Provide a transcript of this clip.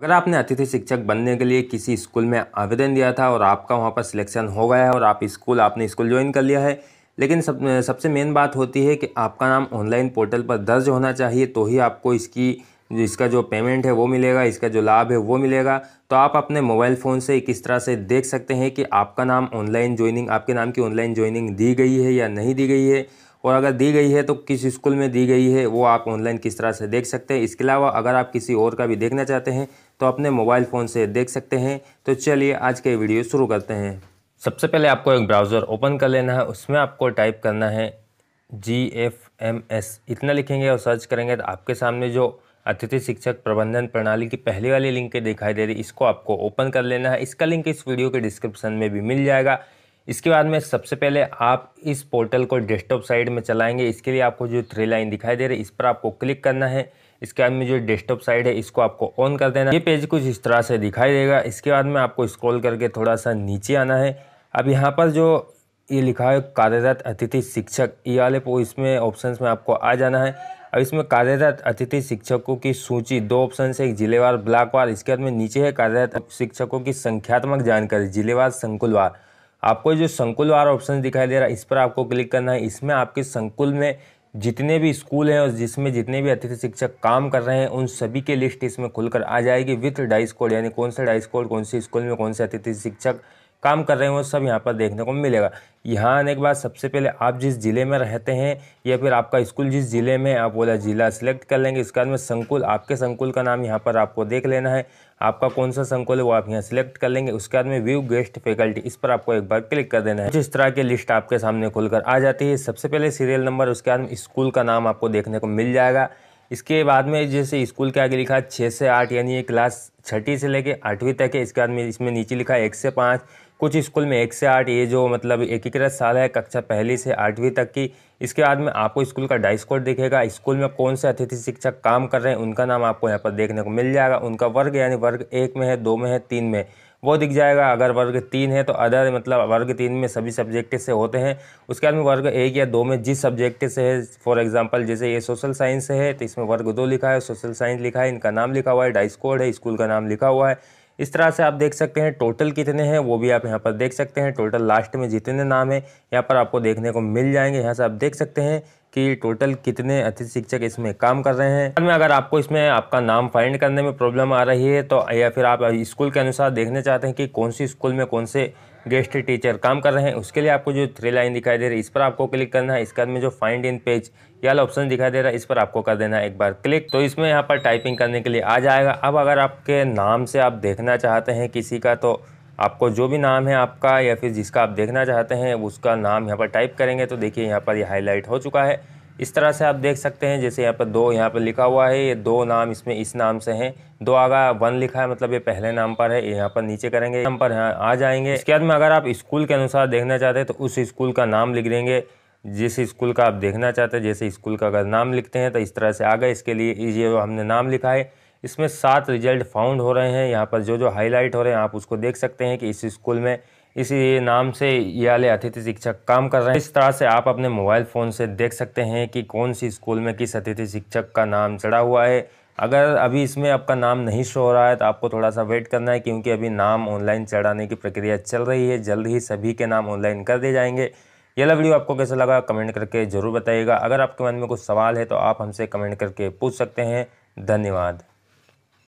अगर आपने अतिथि शिक्षक बनने के लिए किसी स्कूल में आवेदन दिया था और आपका वहाँ पर सिलेक्शन हो गया है और आप स्कूल, आपने स्कूल ज्वाइन कर लिया है, लेकिन सब, सबसे मेन बात होती है कि आपका नाम ऑनलाइन पोर्टल पर दर्ज होना चाहिए तो ही आपको इसकी, इसका जो पेमेंट है वो मिलेगा, इसका जो लाभ है वो मिलेगा। तो आप अपने मोबाइल फ़ोन से किस तरह से देख सकते हैं कि आपका नाम ऑनलाइन ज्वाइनिंग, आपके नाम की ऑनलाइन ज्वाइनिंग दी गई है या नहीं दी गई है? और अगर दी गई है तो किस स्कूल में दी गई है, वो आप ऑनलाइन किस तरह से देख सकते हैं? इसके अलावा अगर आप किसी और का भी देखना चाहते हैं तो अपने मोबाइल फ़ोन से देख सकते हैं। तो चलिए आज के वीडियो शुरू करते हैं। सबसे पहले आपको एक ब्राउज़र ओपन कर लेना है। उसमें आपको टाइप करना है जी एफ़ एम एस इतना लिखेंगे और सर्च करेंगे तो आपके सामने जो अतिथि शिक्षक प्रबंधन प्रणाली की पहली वाली लिंक दिखाई दे रही, इसको आपको ओपन कर लेना है। इसका लिंक इस वीडियो के डिस्क्रिप्शन में भी मिल जाएगा। इसके बाद में सबसे पहले आप इस पोर्टल को डेस्कटॉप साइड में चलाएँगे। इसके लिए आपको जो थ्री लाइन दिखाई दे रही, इस पर आपको क्लिक करना है। इसके बाद में जो डेस्कटॉप साइड है, इसको आपको ऑन कर देना ये पेज कुछ इस तरह से दिखाई देगा। इसके बाद में आपको स्क्रॉल करके थोड़ा सा नीचे आना है। अब यहाँ पर जो ये लिखा है, कार्यरत अतिथि शिक्षक, ये वाले इसमें ऑप्शंस में आपको आ जाना है। अब इसमें कार्यरत अतिथि शिक्षकों की सूची, दो ऑप्शन है, एक जिलेवार ब्लॉकवार इसके बाद में नीचे है, कार्यरत शिक्षकों की संख्यात्मक जानकारी, जिलेवार, संकुलवार। आपको जो संकुल वाला ऑप्शन दिखाई दे रहा है, इस पर आपको क्लिक करना है। इसमें आपके संकुल में जितने भी स्कूल हैं और जिसमें जितने भी अतिथि शिक्षक काम कर रहे हैं, उन सभी के लिस्ट इसमें खुलकर आ जाएगी विथ डाइस कोड, यानी कौन सा डाइस कोड, कौन से स्कूल में कौन से अतिथि शिक्षक काम कर रहे हैं, वो सब यहाँ पर देखने को मिलेगा। यहाँ आने के बाद सबसे पहले आप जिस ज़िले में रहते हैं या फिर आपका स्कूल जिस ज़िले में आप बोला ज़िला सिलेक्ट कर लेंगे, इसके बाद में संकुल, आपके संकुल का नाम यहाँ पर आपको देख लेना है। आपका कौन सा संकुल है, वो आप यहाँ सिलेक्ट कर लेंगे। उसके बाद में व्यू, गेस्ट, फैकल्टी, इस पर आपको एक बार क्लिक कर देना है। जिस तरह की लिस्ट आपके सामने खुलकर आ जाती है, सबसे पहले सीरियल नंबर, उसके बाद में स्कूल का नाम आपको देखने को मिल जाएगा। इसके बाद में जैसे स्कूल के आगे लिखा है छः से आठ, यानी ये क्लास छठी से लेके आठवीं तक है। इसके बाद में इसमें नीचे लिखा है, एक से पाँच कुछ स्कूल में एक से आठ, ये जो मतलब एकीकृत साल है, कक्षा पहली से आठवीं तक की, इसके बाद में आपको स्कूल का डाइस कोड दिखेगा। स्कूल में कौन से अतिथि शिक्षक काम कर रहे हैं, उनका नाम आपको यहाँ पर देखने को मिल जाएगा। उनका वर्ग यानी वर्ग एक में है, दो में है, तीन में। वो दिख जाएगा। अगर वर्ग तीन है तो अदर मतलब वर्ग तीन में सभी सब्जेक्ट से होते हैं। उसके बाद में वर्ग एक या दो में जिस सब्जेक्ट से है फॉर एग्जांपल जैसे ये सोशल साइंस से है तो इसमें वर्ग दो लिखा है सोशल साइंस लिखा है, इनका नाम लिखा हुआ है, डाइस कोड है, स्कूल का नाम लिखा हुआ है। इस तरह से आप देख सकते हैं टोटल कितने हैं, वो भी आप यहाँ पर देख सकते हैं। टोटल लास्ट में जितने नाम है, यहाँ पर आपको देखने को मिल जाएँगे। यहाँ से आप देख सकते हैं कि टोटल कितने अतिथि शिक्षक इसमें काम कर रहे हैं। में अगर आपको इसमें आपका नाम फाइंड करने में प्रॉब्लम आ रही है तो या फिर आप स्कूल के अनुसार देखने चाहते हैं कि कौन सी स्कूल में कौन से गेस्ट टीचर काम कर रहे हैं, उसके लिए आपको जो थ्री लाइन दिखाई दे रही है, इस पर आपको क्लिक करना है, इसके बाद में जो फाइंड इन पेज ये ऑप्शन दिखाई दे रहा है, इस पर आपको कर देना है एक बार क्लिक तो इसमें यहाँ पर टाइपिंग करने के लिए आ जाएगा। अब अगर आपके नाम से आप देखना चाहते हैं किसी का तो आपको जो भी नाम है आपका, या फिर जिसका आप देखना चाहते हैं, उसका नाम यहाँ पर टाइप करेंगे तो देखिए यहाँ पर ये हाईलाइट हो चुका है। इस तरह से आप देख सकते हैं, जैसे यहाँ पर दो यहाँ पर लिखा हुआ है, ये दो नाम इसमें इस नाम से हैं। दो आगा वन लिखा है मतलब ये पहले नाम पर है यहाँ पर नीचे करेंगे नाम पर यहाँ आ जाएँगे। इसके बाद में अगर आप स्कूल के अनुसार देखना चाहते हैं तो उस स्कूल का नाम लिख देंगे। जिस स्कूल का आप देखना चाहते हैं, जैसे स्कूल का अगर नाम लिखते हैं तो इस तरह से आ गए। इसके लिए ये हमने नाम लिखा है, इसमें सात रिज़ल्ट फाउंड हो रहे हैं। यहाँ पर जो जो हाईलाइट हो रहे हैं, आप उसको देख सकते हैं कि इस स्कूल में इसी नाम से ये वाले अतिथि शिक्षक काम कर रहे हैं। इस तरह से आप अपने मोबाइल फ़ोन से देख सकते हैं कि कौन सी स्कूल में किस अतिथि शिक्षक का नाम चढ़ा हुआ है। अगर अभी इसमें आपका नाम नहीं शो हो रहा है तो आपको थोड़ा सा वेट करना है, क्योंकि अभी नाम ऑनलाइन चढ़ाने की प्रक्रिया चल रही है। जल्द ही सभी के नाम ऑनलाइन कर दिए जाएँगे। यह वीडियो आपको कैसा लगा कमेंट करके ज़रूर बताइएगा। अगर आपके मन में कुछ सवाल है तो आप हमसे कमेंट करके पूछ सकते हैं। धन्यवाद।